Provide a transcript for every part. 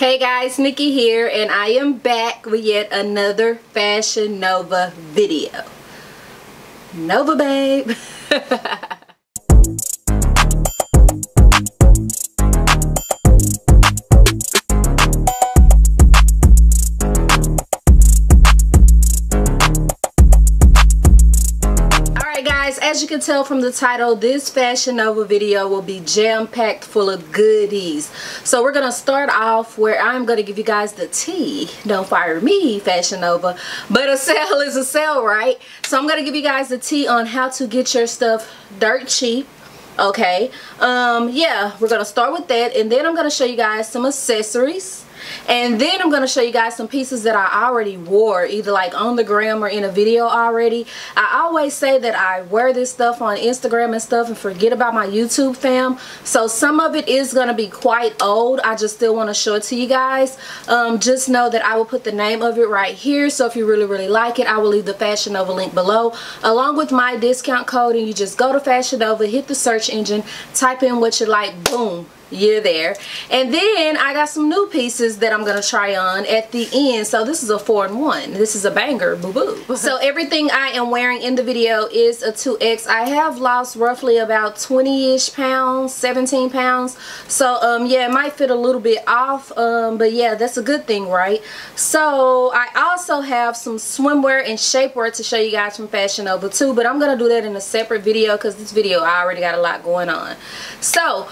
Hey guys, Nikki here and I am back with yet another Fashion Nova video. Nova babe. as you can tell from the title, this Fashion Nova video will be jam-packed full of goodies. So we're going to start off where I'm going to give you guys the tea. Don't fire me, Fashion Nova. But a sale is a sale, right? So I'm going to give you guys the tea on how to get your stuff dirt cheap okay um yeah we're gonna start with that and then i'm gonna show you guys some accessories and then I'm going to show you guys some pieces that I already wore either like on the gram or in a video already. I always say that I wear this stuff on Instagram and stuff and forget about my YouTube fam. So some of it is going to be quite old. I just still want to show it to you guys. Um, just know that I will put the name of it right here. So if you really, really like it, I will leave the Fashion Nova link below along with my discount code. And you just go to Fashion Nova, hit the search engine, type in what you like, boom you're there. And then I got some new pieces that I'm gonna try on at the end. So this is a four in one. This is a banger boo boo. So everything I am wearing in the video is a 2x I have lost roughly about 20-ish pounds 17 pounds. So um yeah it might fit a little bit off um but yeah that's a good thing right? So I also have some swimwear and shapewear to show you guys from Fashion Nova too but I'm gonna do that in a separate video because this video I already got a lot going on. So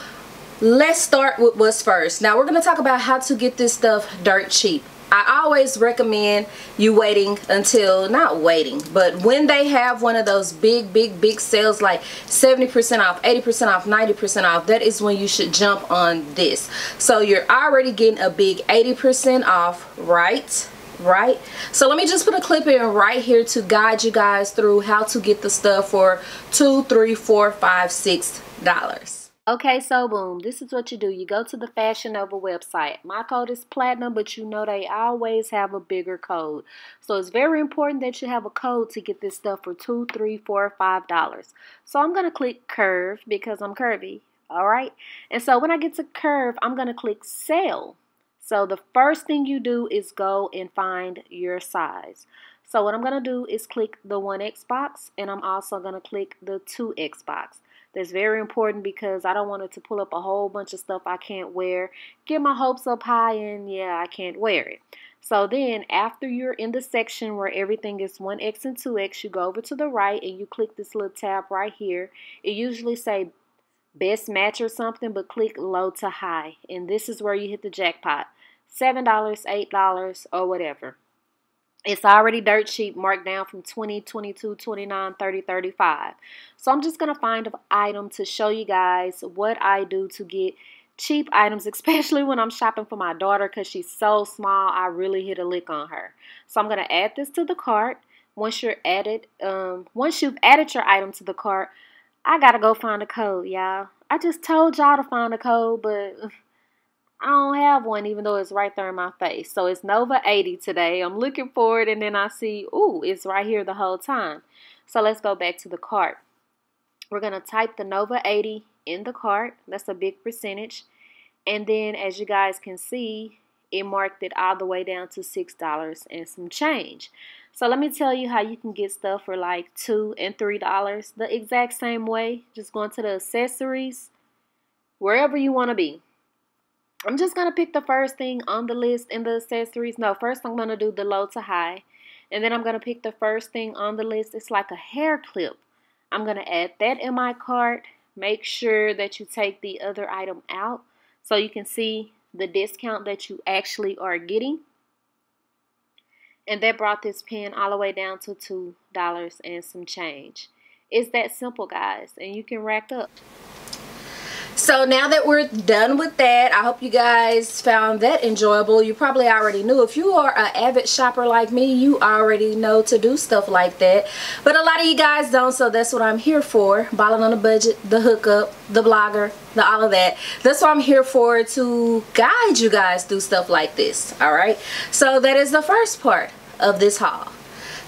let's start with what's first now we're going to talk about how to get this stuff dirt cheap I always recommend you waiting until, not waiting, but when they have one of those big, big, big sales like 70% off, 80% off, 90% off, that is when you should jump on this. So you're already getting a big 80% off, right? right so let me just put a clip in right here to guide you guys through how to get the stuff for two three four five six dollars Okay, so boom, this is what you do. You go to the Fashion Nova website. My code is platinum, but you know they always have a bigger code. So it's very important that you have a code to get this stuff for two, three, four, five dollars. So I'm gonna click curve because I'm curvy. Alright. And so when I get to curve, I'm gonna click sale. So the first thing you do is go and find your size. So what I'm going to do is click the 1X box and I'm also going to click the 2X box. That's very important because I don't want it to pull up a whole bunch of stuff I can't wear, get my hopes up high, and yeah, I can't wear it. So then after you're in the section where everything is 1X and 2X, you go over to the right and you click this little tab right here. It usually say best match or something, but click low to high. And this is where you hit the jackpot. $7, $8, or whatever. It's already dirt cheap, marked down from 20, 22, 29, 30, 35. So I'm just going to find an item to show you guys what I do to get cheap items, especially when I'm shopping for my daughter because she's so small. I really hit a lick on her. So I'm going to add this to the cart. Once you're added, um, once you've added your item to the cart, I got to go find a code, y'all. I just told y'all to find a code, but I don't have one even though it's right there in my face. So it's Nova 80 today. I'm looking for it and then I see, ooh, it's right here the whole time. So let's go back to the cart. We're going to type the Nova 80 in the cart. That's a big percentage. And then as you guys can see, it marked it all the way down to $6 and some change. So let me tell you how you can get stuff for like 2 and $3 the exact same way. Just going to the accessories, wherever you want to be. I'm just going to pick the first thing on the list in the accessories. No, first I'm going to do the low to high. And then I'm going to pick the first thing on the list. It's like a hair clip. I'm going to add that in my cart. Make sure that you take the other item out so you can see the discount that you actually are getting. And that brought this pen all the way down to $2 and some change. It's that simple, guys. And you can rack up. So now that we're done with that, I hope you guys found that enjoyable. You probably already knew. If you are an avid shopper like me, you already know to do stuff like that. But a lot of you guys don't, so that's what I'm here for. Balling on a budget, the hookup, the blogger, the all of that. That's what I'm here for, to guide you guys through stuff like this. Alright? So that is the first part of this haul.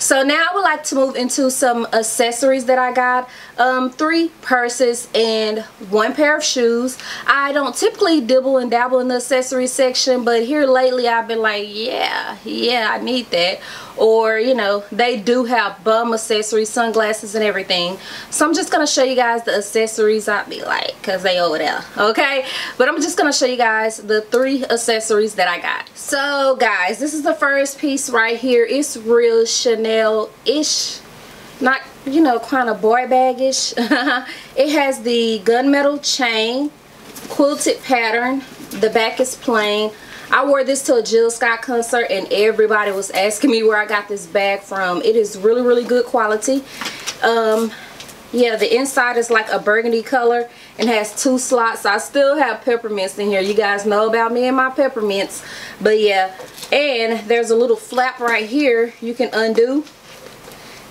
So now I would like to move into some accessories that I got. Um, three purses and one pair of shoes. I don't typically dibble and dabble in the accessory section but here lately I've been like yeah yeah I need that or you know they do have bum accessories sunglasses and everything. So I'm just gonna show you guys the accessories I be like because they over there okay? But I'm just gonna show you guys the three accessories that I got. So guys this is the first piece right here. It's real Chanel ish not you know kind of boy baggish it has the gunmetal chain quilted pattern the back is plain I wore this to a Jill Scott concert and everybody was asking me where I got this bag from. It is really, really good quality. Um, yeah, the inside is like a burgundy color and has two slots. I still have peppermints in here. You guys know about me and my peppermints. But yeah, and there's a little flap right here you can undo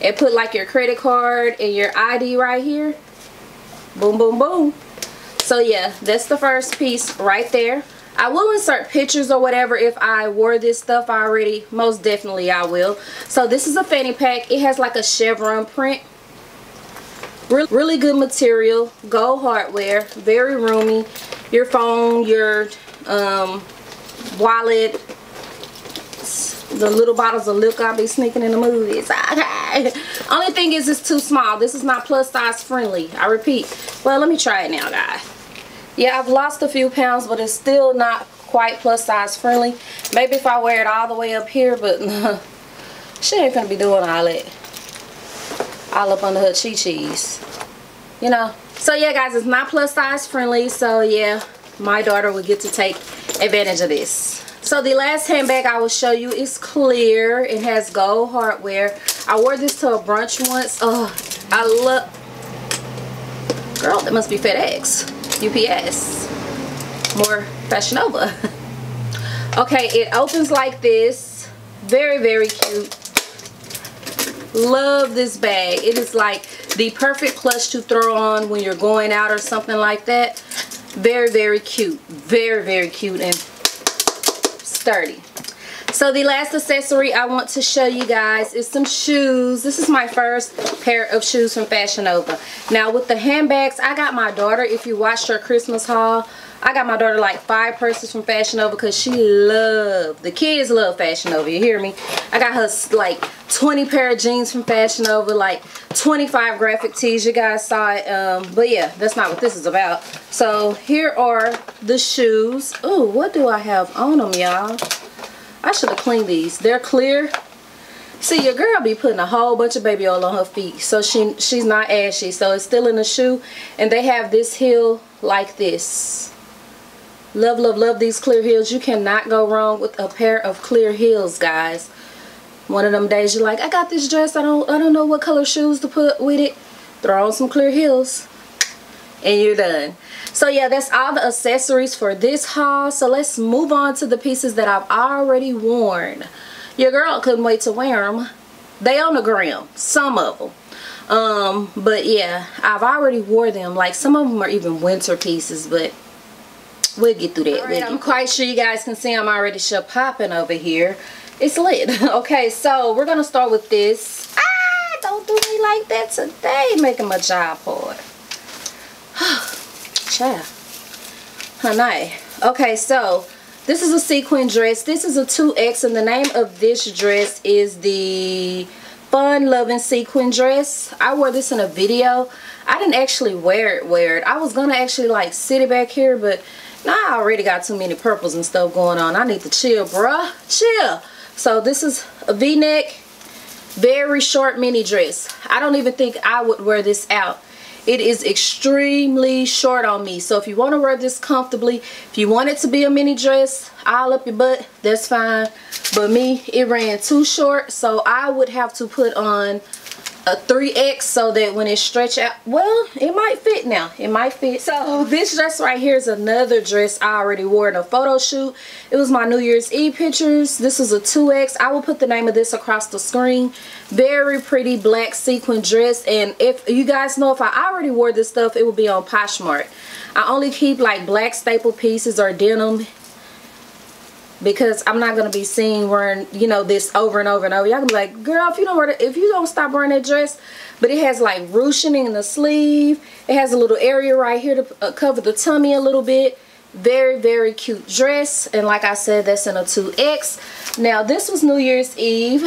and put like your credit card and your ID right here. Boom, boom, boom. So yeah, that's the first piece right there. I will insert pictures or whatever if I wore this stuff already. Most definitely I will. So this is a fanny pack. It has like a chevron print. Really, really good material. Gold hardware. Very roomy. Your phone, your um, wallet, the little bottles of liquor I'll be sneaking in the movies. Only thing is it's too small. This is not plus size friendly. I repeat. Well, let me try it now, guys yeah I've lost a few pounds but it's still not quite plus size friendly. Maybe if I wear it all the way up here but she ain't gonna be doing all that. All up under her chi cheese you know? So yeah guys it's not plus size friendly so yeah my daughter will get to take advantage of this. So the last handbag I will show you is clear. It has gold hardware. I wore this to a brunch once. Oh I love girl that must be FedEx UPS. More Fashion Nova. okay, it opens like this. Very, very cute. Love this bag. It is like the perfect clutch to throw on when you're going out or something like that. Very, very cute. Very, very cute and sturdy. So the last accessory I want to show you guys is some shoes. This is my first pair of shoes from Fashion Nova. Now with the handbags, I got my daughter, if you watched her Christmas haul, I got my daughter like five purses from Fashion Nova because she loved, the kids love Fashion Nova, you hear me? I got her like 20 pair of jeans from Fashion Nova, like 25 graphic tees, you guys saw it. Um, but yeah, that's not what this is about. So here are the shoes. Oh, what do I have on them, y'all? I should have cleaned these. They're clear. See, your girl be putting a whole bunch of baby oil on her feet. So she she's not ashy. So it's still in the shoe. And they have this heel like this. Love, love, love these clear heels. You cannot go wrong with a pair of clear heels, guys. One of them days you're like, I got this dress. I don't, I don't know what color shoes to put with it. Throw on some clear heels. And you're done. So yeah that's all the accessories for this haul. So let's move on to the pieces that I've already worn. Your girl couldn't wait to wear them they on the gram some of them um but yeah I've already wore them. Like some of them are even winter pieces but we'll get through that right, I'm quite sure you guys can see I'm already show popping over here. It's lit. Okay so we're gonna start with this. Ah don't do me like that today. Making my job hard Child. Honey. Okay, so this is a sequin dress. This is a 2X and the name of this dress is the Fun Loving Sequin Dress. I wore this in a video. I didn't actually wear it, wear it. I was going to actually like sit it back here, but now I already got too many purples and stuff going on. I need to chill, bruh. Chill. So this is a v-neck, very short mini dress. I don't even think I would wear this out it is extremely short on me. So if you want to wear this comfortably, if you want it to be a mini dress, all up your butt, that's fine. But me, it ran too short. So I would have to put on a 3X so that when it stretch out, well, it might fit now. It might fit. So this dress right here is another dress I already wore in a photo shoot. It was my New Year's Eve pictures. This is a 2X. I will put the name of this across the screen. Very pretty black sequin dress. And if you guys know if I already wore this stuff, it will be on Poshmark. I only keep like black staple pieces or denim because I'm not gonna be seen wearing you know this over and over and over. Y'all gonna be like girl if you don't wear if you don't stop wearing that dress but it has like ruching in the sleeve. It has a little area right here to uh, cover the tummy a little bit. Very very cute dress and like I said that's in a 2x now this was New Year's Eve.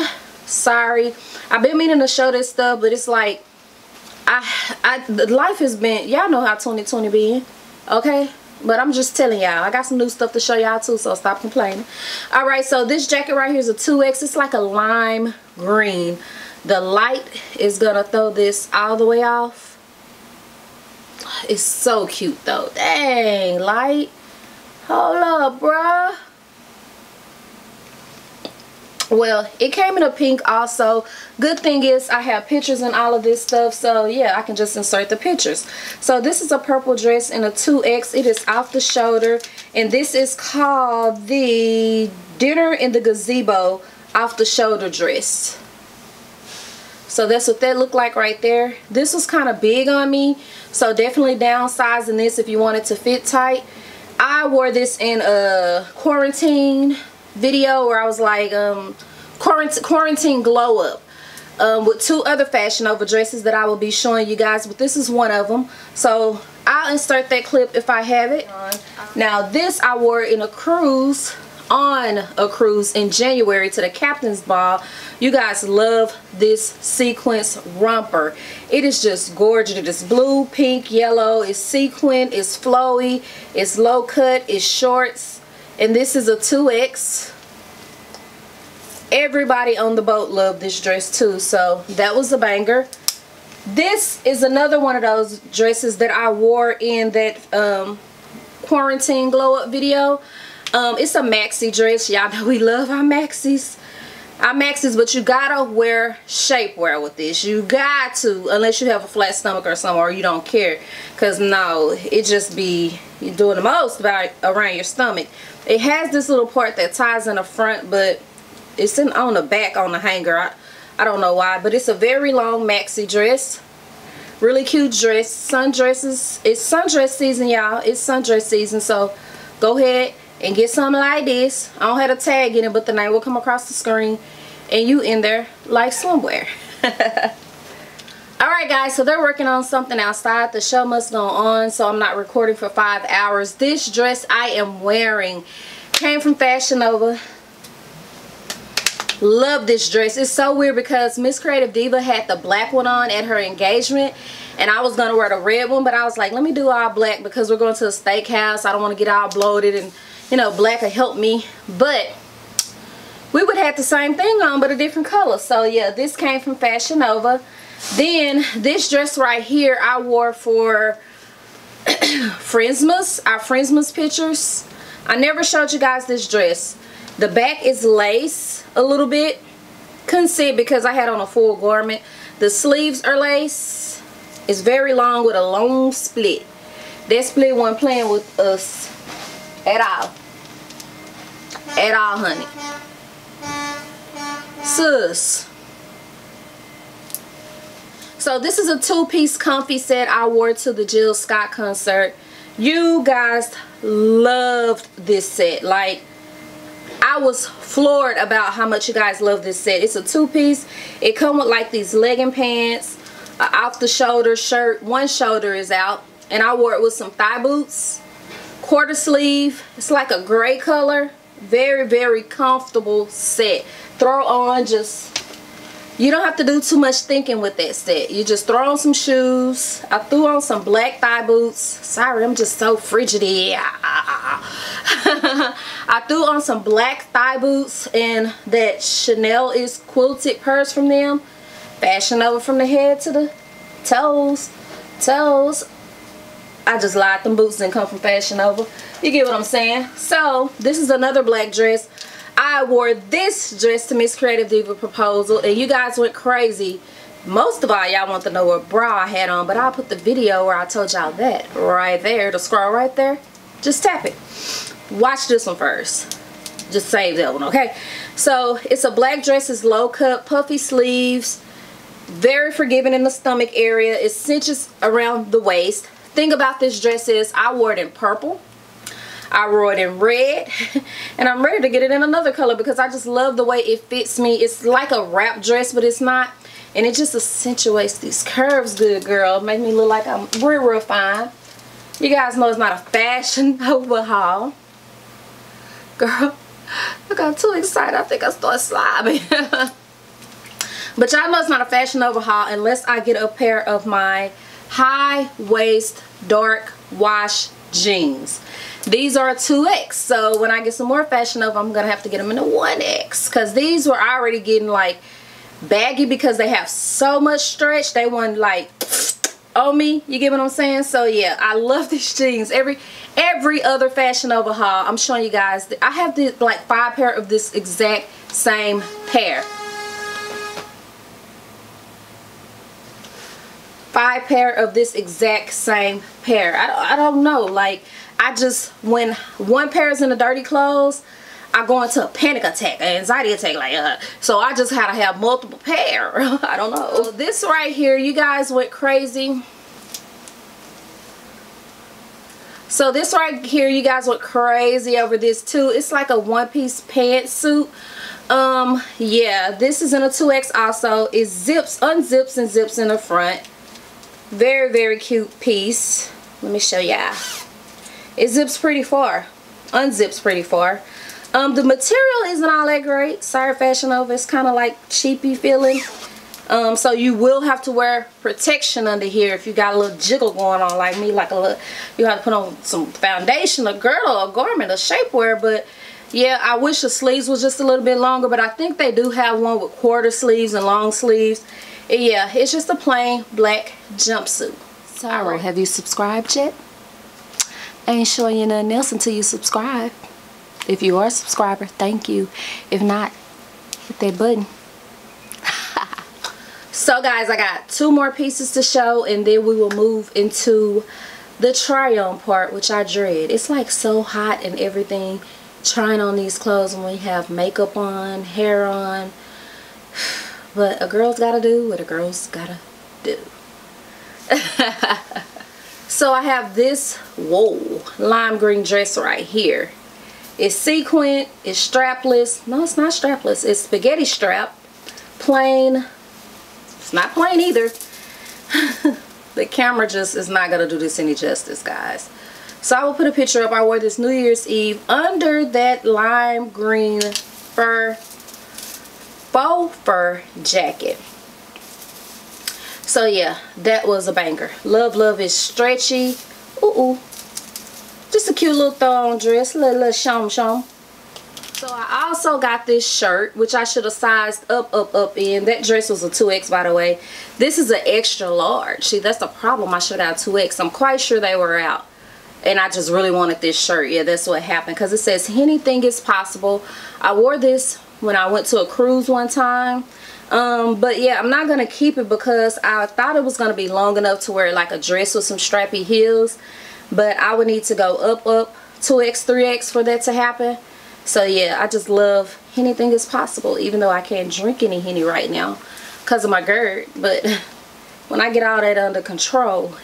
Sorry. I've been meaning to show this stuff but it's like I I life has been y'all know how 2020 been okay but I'm just telling y'all I got some new stuff to show y'all too so stop complaining. All right so this jacket right here is a 2x it's like a lime green. The light is gonna throw this all the way off. It's so cute though. Dang light. Hold up bruh well it came in a pink also. Good thing is I have pictures and all of this stuff so yeah I can just insert the pictures. So this is a purple dress in a 2x it is off the shoulder and this is called the dinner in the gazebo off the shoulder dress. So that's what that looked like right there. This was kind of big on me so definitely downsizing this if you want it to fit tight. I wore this in a quarantine video where I was like um, quarantine, quarantine glow up um, with two other Fashion Nova dresses that I will be showing you guys but this is one of them so I'll insert that clip if I have it. Now this I wore in a cruise on a cruise in January to the captain's ball. You guys love this sequence romper. It is just gorgeous. It is blue pink yellow. It's sequin it's flowy. It's low cut it's shorts and this is a 2x everybody on the boat loved this dress too so that was a banger this is another one of those dresses that I wore in that um, quarantine glow up video um, it's a maxi dress. Y'all know we love our maxis. Our maxis, but you gotta wear shapewear with this. You got to, unless you have a flat stomach or something, or you don't care. Cause no, it just be you doing the most about around your stomach. It has this little part that ties in the front, but it's in on the back on the hanger. I, I don't know why, but it's a very long maxi dress. Really cute dress. Sundresses. It's sundress season, y'all. It's sundress season, so go ahead and get something like this. I don't have a tag in it, but the name will come across the screen and you in there like swimwear. Alright guys, so they're working on something outside. The show must go on, so I'm not recording for five hours. This dress I am wearing came from Fashion Nova. Love this dress. It's so weird because Miss Creative Diva had the black one on at her engagement and I was going to wear the red one, but I was like, let me do all black because we're going to a steakhouse. I don't want to get all bloated and you know, black will help me. But we would have the same thing on, but a different color. So yeah, this came from Fashion Nova. Then this dress right here, I wore for Friendsmas, our Friendsmas pictures. I never showed you guys this dress. The back is lace a little bit. Couldn't see it because I had on a full garment. The sleeves are lace. It's very long with a long split. That split wasn't playing with us at all at all, honey. Sis. So this is a two-piece comfy set I wore to the Jill Scott concert. You guys loved this set. Like, I was floored about how much you guys love this set. It's a two-piece. It come with like these legging pants, off-the-shoulder shirt. One shoulder is out. And I wore it with some thigh boots. Quarter sleeve. It's like a gray color very very comfortable set throw on just you don't have to do too much thinking with that set. You just throw on some shoes. I threw on some black thigh boots. Sorry I'm just so frigid. I threw on some black thigh boots and that Chanel is quilted purse from them Fashion Nova from the head to the toes. Toes. I just lied them boots didn't come from Fashion Nova. You get what I'm saying? So, this is another black dress. I wore this dress to Miss Creative Diva Proposal, and you guys went crazy. Most of all, y'all want to know what bra I had on, but I'll put the video where I told y'all that right there. The scroll right there. Just tap it. Watch this one first. Just save that one, okay? So, it's a black dress. It's low cut, puffy sleeves. Very forgiving in the stomach area. It cinches around the waist. Thing about this dress is I wore it in purple I wore it in red and I'm ready to get it in another color because I just love the way it fits me. It's like a wrap dress but it's not and it just accentuates these curves good girl. Make me look like I'm real real fine. You guys know it's not a fashion overhaul. Girl, I got too excited. I think I started sliding. But y'all know it's not a Fashion Nova haul unless I get a pair of my high waist dark wash jeans. These are 2X. So when I get some more Fashion Nova, I'm to have to get them in a 1X. Because these were already getting like baggy because they have so much stretch. They want like on me. You get what I'm saying? So yeah, I love these jeans. Every every other Fashion Nova haul, I'm showing you guys. I have the like five pair of this exact same pair. five pair of this exact same pair. I, I don't know. Like, I just, when one pair is in the dirty clothes, I go into a panic attack, an anxiety attack. Like, uh, so I just had to have multiple pair. I don't know. This right here, you guys went crazy. So this right here, you guys went crazy over this too. It's like a one-piece pantsuit. Um, yeah, this is in a 2X also. It zips, unzips, and zips in the front. Very, very cute piece. Let me show y'all. It zips pretty far. Unzips pretty far. Um, the material isn't all that great. Sorry, Fashion Nova. It's kind of like cheapy feeling. Um, so you will have to wear protection under here if you got a little jiggle going on like me. Like a little, you have to put on some foundation, a girdle, a garment, a shapewear. But yeah, I wish the sleeves was just a little bit longer. But I think they do have one with quarter sleeves and long sleeves yeah it's just a plain black jumpsuit so right. have you subscribed yet ain't showing you nothing else until you subscribe. If you are a subscriber thank you. If not hit that button. So guys I got two more pieces to show and then we will move into the try on part which I dread. It's like so hot and everything. Trying on these clothes when we have makeup on hair on. But a girl's gotta do what a girl's gotta do. so I have this, whoa, lime green dress right here. It's sequin, it's strapless. No, it's not strapless. It's spaghetti strap. Plain. It's not plain either. the camera just is not going to do this any justice, guys. So I will put a picture up. I wore this New Year's Eve under that lime green fur faux fur jacket. So yeah, that was a banger. Love Love is stretchy. Ooh, ooh. Just a cute little thong dress, little, little shum shum. So I also got this shirt, which I should have sized up, up, up in. That dress was a 2X, by the way. This is an extra large. See, that's the problem. I should have got 2X. I'm quite sure they were out. And I just really wanted this shirt. Yeah, that's what happened. Because it says, anything is possible. I wore this when I went to a cruise one time. Um, but yeah, I'm not to keep it because I thought it was to be long enough to wear like a dress with some strappy heels. But I would need to go up, up 2X, 3X for that to happen. So yeah, I just love anything is possible even though I can't drink any Henny right now because of my GERD. But when I get all that under control,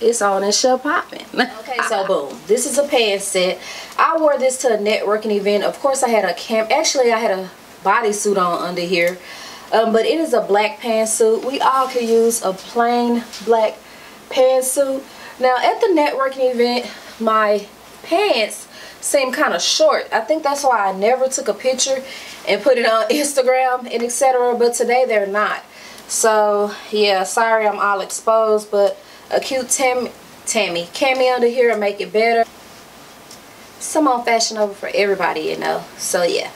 it's on and shut popping. okay, so boom. This is a pants set. I wore this to a networking event. Of course, I had a camp. Actually, I had a bodysuit on under here. Um, but it is a black pantsuit. We all could use a plain black pantsuit. Now, at the networking event, my pants seemed kind of short. I think that's why I never took a picture and put it on Instagram and etc. But today they're not. So, yeah, sorry I'm all exposed, but a cute Tammy, Tammy cami under here and make it better. Some on Fashion Nova for everybody, you know. So, yeah.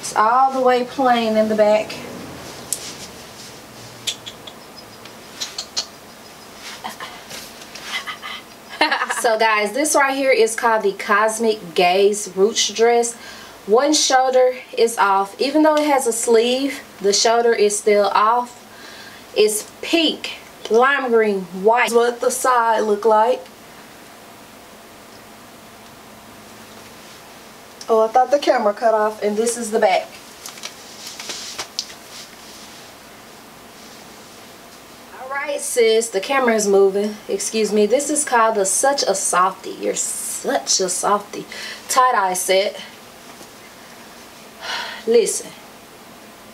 It's all the way plain in the back. So guys, this right here is called the Cosmic Gaze Ruched Dress. One shoulder is off. Even though it has a sleeve, the shoulder is still off. It's pink, lime green, white. what the side look like. Oh, I thought the camera cut off, and this is the back. Alright, right, sis. The camera is moving. Excuse me. This is called the Such a Softy. You're such a softy. Tie-dye set. Listen.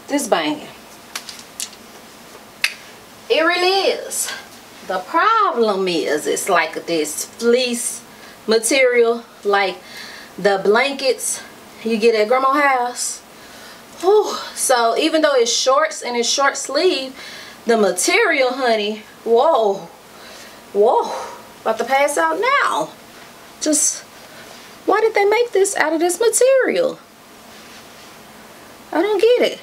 This banging. It really is. The problem is it's like this fleece material like the blankets you get at grandma's house. Whew. So even though it's shorts and it's short sleeve, the material, honey, whoa, whoa, about to pass out now. Just, why did they make this out of this material? I don't get it.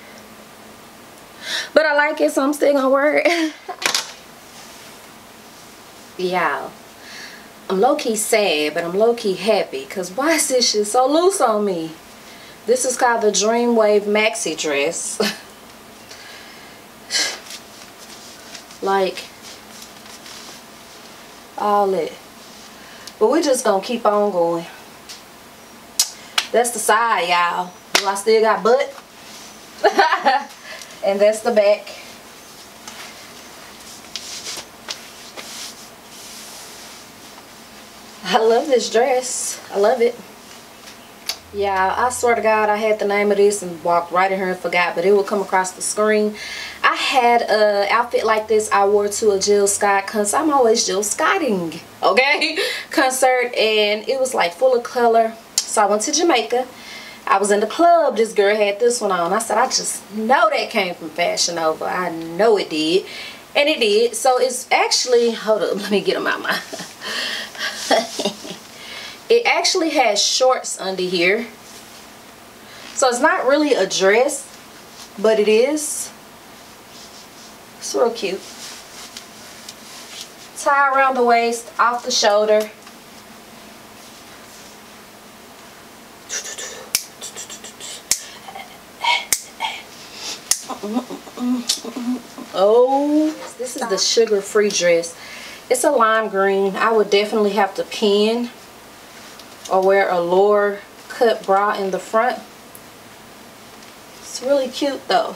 But I like it, so I'm still gonna wear it. Y'all, I'm low-key sad, but I'm low-key happy. Because why is this shit so loose on me? This is called the Dreamwave Maxi Dress. like, all it. But we're just gonna keep on going. That's the side, y'all. I still got butt. and that's the back. I love this dress. I love it. Yeah, I swear to God, I had the name of this and walked right in here and forgot, but it will come across the screen. I had a outfit like this I wore to a Jill Scott concert. I'm always Jill Scotting, okay? concert, and it was like full of color. So I went to Jamaica. I was in the club. This girl had this one on. I said, I just know that came from Fashion Nova. I know it did. And it did. So it's actually, hold up, let me get them out my... it actually has shorts under here. So it's not really a dress, but it is. It's real cute. Tie around the waist, off the shoulder. Oh, this is the sugar-free dress. It's a lime green. I would definitely have to pin or wear a lower cut bra in the front. It's really cute though.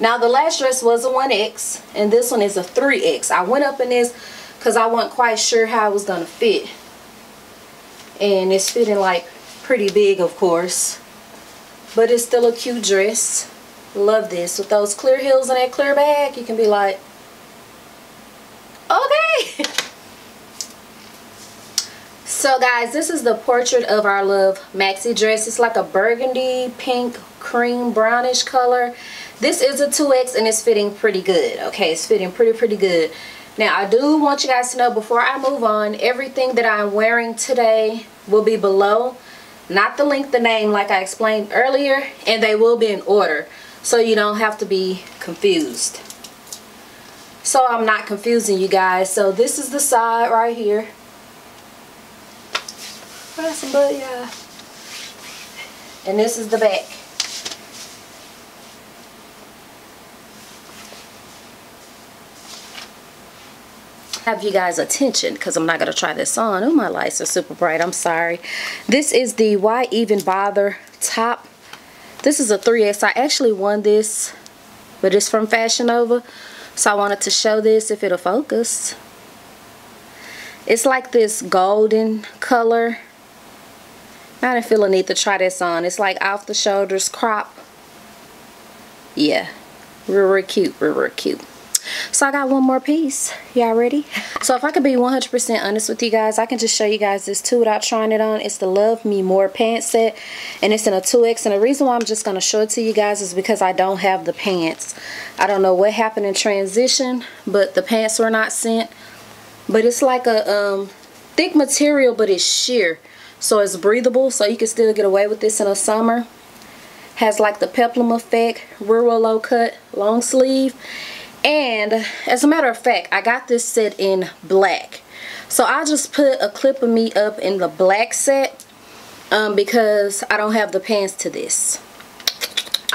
Now the last dress was a 1X and this one is a 3X. I went up in this because I wasn't quite sure how it was going to fit. And it's fitting like pretty big of course. But it's still a cute dress. Love this. With those clear heels and that clear bag, you can be like, okay. so guys, this is the portrait of our love maxi dress. It's like a burgundy, pink, cream, brownish color. This is a 2X and it's fitting pretty good. Okay, it's fitting pretty, pretty good. Now, I do want you guys to know before I move on, everything that I'm wearing today will be below. Not the link, the name like I explained earlier, and they will be in order so you don't have to be confused. So I'm not confusing you guys. So this is the side right here. Press some butt, yeah. And this is the back. have you guys attention because I'm not going to try this on. Oh, my lights are super bright. I'm sorry. This is the Why Even Bother top this is a 3X. I actually won this, but it's from Fashion Nova. So I wanted to show this if it'll focus. It's like this golden color. I didn't feel a need to try this on. It's like off the shoulders crop. Yeah, real, real cute, real, real cute. So I got one more piece. Y'all ready? So if I could be 100% honest with you guys, I can just show you guys this too without trying it on. It's the Love Me More pants set. And it's in a 2X. And the reason why I'm just going to show it to you guys is because I don't have the pants. I don't know what happened in transition, but the pants were not sent. But it's like a um, thick material, but it's sheer. So it's breathable, so you can still get away with this in the summer. Has like the peplum effect, rural low cut, long sleeve. And as a matter of fact I got this set in black. So I just put a clip of me up in the black set um, because I don't have the pants to this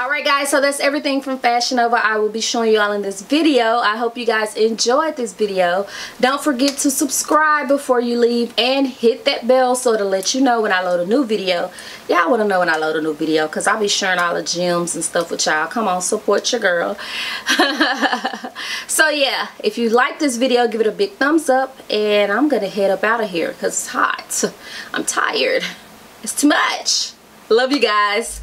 alright guys, so that's everything from Fashion Nova I will be showing you all in this video. I hope you guys enjoyed this video. Don't forget to subscribe before you leave and hit that bell so to let you know when I load a new video. Y'all want to know when I load a new video because I'll be sharing all the gems and stuff with y'all. Come on, support your girl. so yeah, if you like this video, give it a big thumbs up and I'm going to head up out of here because it's hot. I'm tired. It's too much. Love you guys.